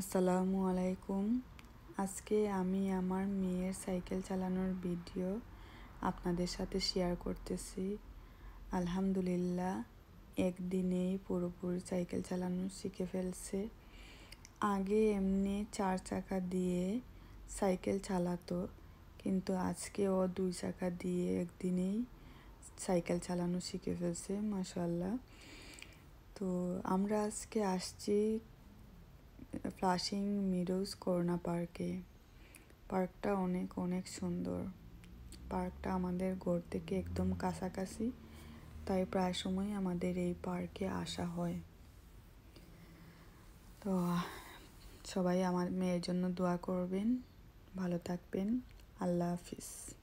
আসসালামু আলাইকুম। আজকে আমি আমার মেয়ের সাইকেল চালানোর ভিডিও আপনাদের সাথে শেয়ার করতেছি। আলহামদুলিল্লাহ, একদিনেই পুরোপুরি সাইকেল চালানো শিখে ফেলছে। আগে এমনি চার চাকা দিয়ে সাইকেল চালাতো, কিন্তু আজকে ও দুই চাকা দিয়ে একদিনেই সাইকেল চালানো শিখে ফেলছে মাসাল্লাহ তো আমরা আজকে আসছি ফ্লাশিং মিডোজ করোনা পার্কে। পার্কটা অনেক অনেক সুন্দর। পার্কটা আমাদের ঘর থেকে একদম কাছাকাছি, তাই প্রায় সময় আমাদের এই পার্কে আসা হয়। তো, সবাই আমার মেয়ের জন্য দোয়া করবেন। ভালো থাকবেন। আল্লাহ হাফিজ।